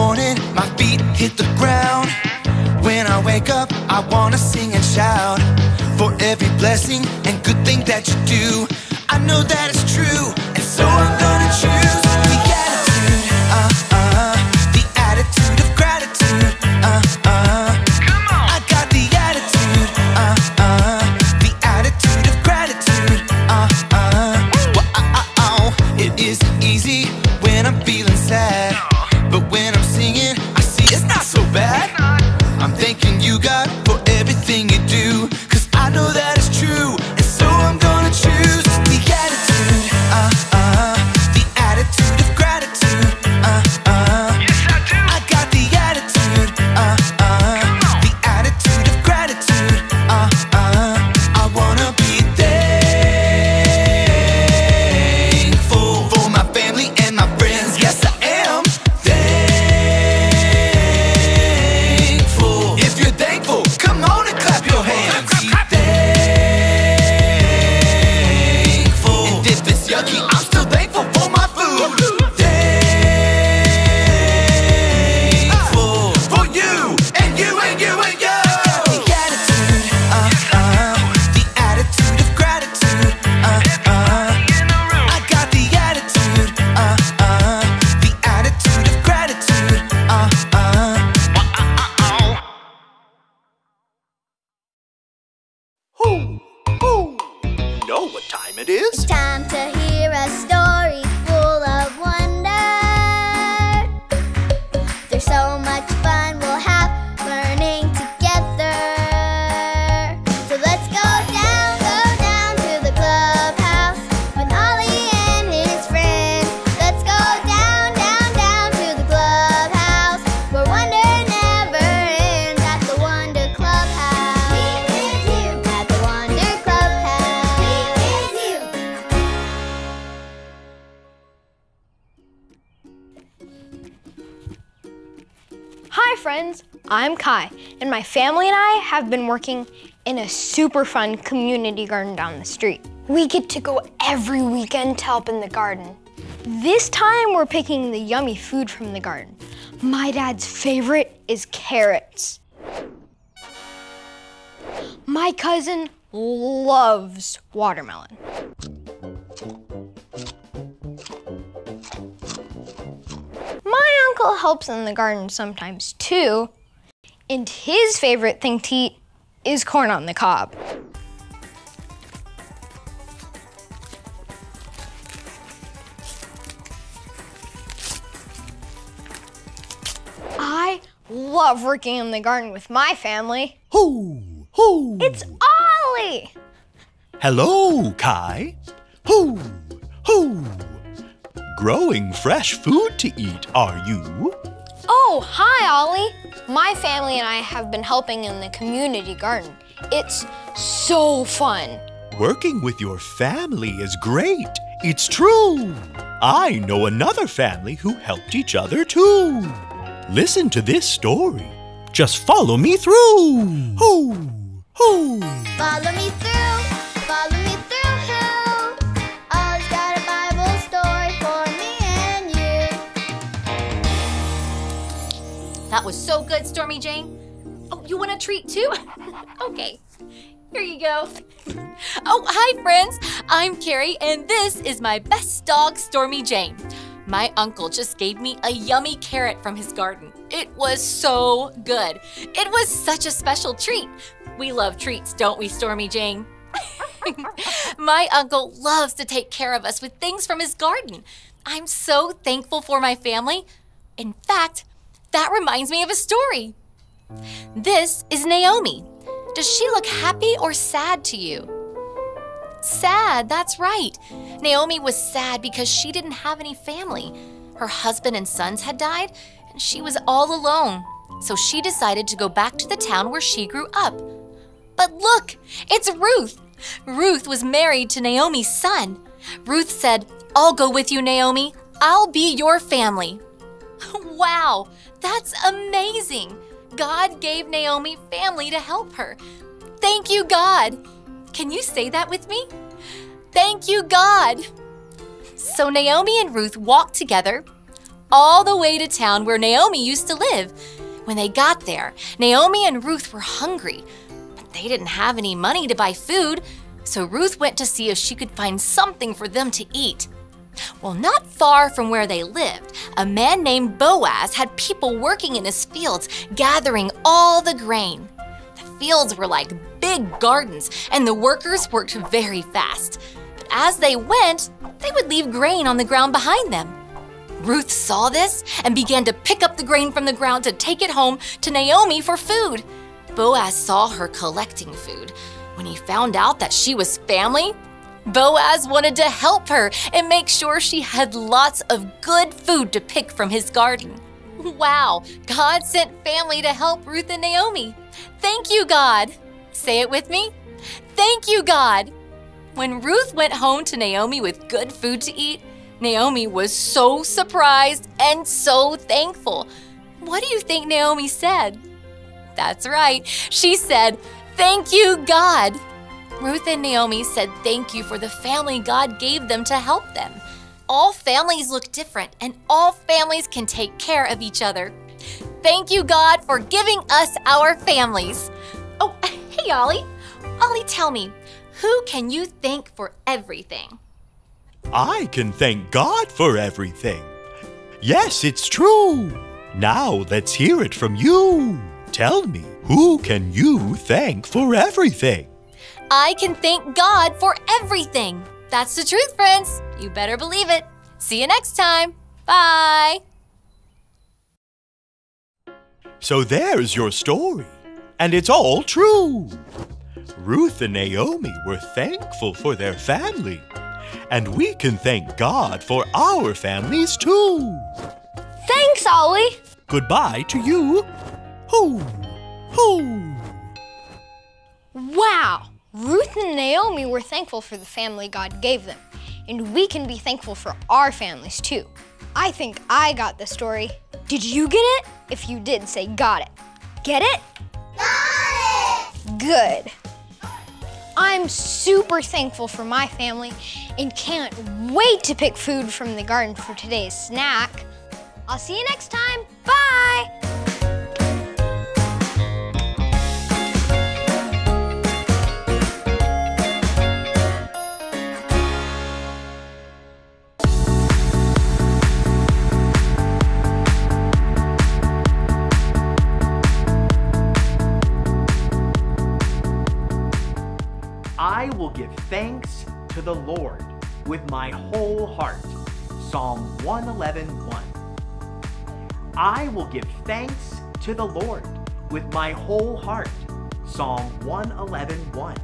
morning, my feet hit the ground. When I wake up, I wanna sing and shout for every blessing and good thing that you do. I know that it's true, and so I'm gonna. Time it is? Time to friends. I'm Kai, and my family and I have been working in a super fun community garden down the street. We get to go every weekend to help in the garden. This time, we're picking the yummy food from the garden. My dad's favorite is carrots. My cousin loves watermelon. Uncle helps in the garden sometimes too, and his favorite thing to eat is corn on the cob. I love working in the garden with my family. Who? Who? It's Ollie! Hello, Kai. Who? Who? Growing fresh food to eat, are you? Oh, hi, Ollie. My family and I have been helping in the community garden. It's so fun. Working with your family is great. It's true. I know another family who helped each other too. Listen to this story. Just follow me through. Who? Who? Follow me through, That was so good, Stormy Jane. Oh, you want a treat too? okay. Here you go. Oh, hi, friends. I'm Carrie, and this is my best dog, Stormy Jane. My uncle just gave me a yummy carrot from his garden. It was so good. It was such a special treat. We love treats, don't we, Stormy Jane? my uncle loves to take care of us with things from his garden. I'm so thankful for my family. In fact, that reminds me of a story. This is Naomi. Does she look happy or sad to you? Sad, that's right. Naomi was sad because she didn't have any family. Her husband and sons had died, and she was all alone. So she decided to go back to the town where she grew up. But look, it's Ruth. Ruth was married to Naomi's son. Ruth said, I'll go with you, Naomi. I'll be your family. wow, that's amazing. God gave Naomi family to help her. Thank you, God. Can you say that with me? Thank you, God. So Naomi and Ruth walked together all the way to town where Naomi used to live. When they got there, Naomi and Ruth were hungry, but they didn't have any money to buy food, so Ruth went to see if she could find something for them to eat. Well, not far from where they lived, a man named Boaz had people working in his fields, gathering all the grain. The fields were like big gardens, and the workers worked very fast. But as they went, they would leave grain on the ground behind them. Ruth saw this and began to pick up the grain from the ground to take it home to Naomi for food. Boaz saw her collecting food. When he found out that she was family, Boaz wanted to help her and make sure she had lots of good food to pick from his garden. Wow, God sent family to help Ruth and Naomi. Thank you, God. Say it with me. Thank you, God. When Ruth went home to Naomi with good food to eat, Naomi was so surprised and so thankful. What do you think Naomi said? That's right. She said, Thank you, God. Ruth and Naomi said thank you for the family God gave them to help them. All families look different, and all families can take care of each other. Thank you, God, for giving us our families. Oh, hey, Ollie. Ollie, tell me, who can you thank for everything? I can thank God for everything. Yes, it's true. Now let's hear it from you. Tell me, who can you thank for everything? I can thank God for everything. That's the truth, friends. You better believe it. See you next time. Bye. So there's your story. And it's all true. Ruth and Naomi were thankful for their family. And we can thank God for our families too. Thanks, Ollie. Goodbye to you. Hoo, hoo. Wow. Ruth and Naomi were thankful for the family God gave them, and we can be thankful for our families too. I think I got the story. Did you get it? If you did, say got it. Get it? Got it! Good. I'm super thankful for my family and can't wait to pick food from the garden for today's snack. I'll see you next time. Bye! will give thanks to the Lord with my whole heart. Psalm 111 1. I will give thanks to the Lord with my whole heart. Psalm 111 1.